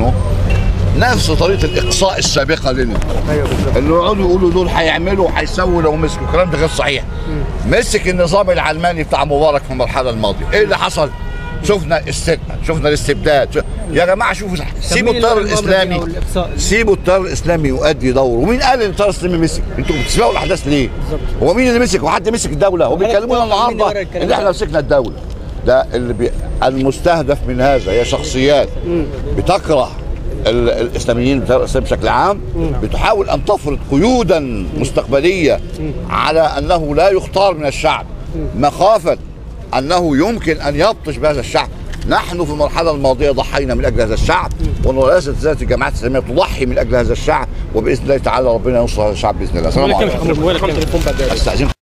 منه نفس طريقة الإقصاء السابقة لنا. أيوه بالظبط اللي يقعدوا يقولوا دول هيعملوا وهيسووا لو مسكوا. الكلام ده غير صحيح. مسك النظام العلماني بتاع مبارك في المرحلة الماضية. إيه اللي حصل؟ شفنا السجن شفنا الاستبداد. يا جماعة شوفوا سيبوا التيار الإسلامي؟ سيبوا التيار الإسلامي يؤدي دوره ومين قال إن التيار الإسلامي مسك؟ أنتوا بتسمعوا الأحداث ليه؟ هو مين اللي مسك؟ وحد مسك الدولة؟ هو بيكلمونا النهارده إن؟ إحنا مسكنا الدولة. ده اللي بي... المستهدف من هذا هي شخصيات بتكره ال- الإسلاميين بشكل عام بتحاول أن تفرض قيودا مستقبلية على أنه لا يختار من الشعب. مخافة أنه يمكن أن يبطش بهذا الشعب. نحن في المرحلة الماضية ضحينا من أجل هذا الشعب ولا زالت الجماعات الإسلامية تضحي من أجل هذا الشعب وبإذن الله تعالى ربنا ينصر هذا الشعب بإذن الله. السلام عليكم.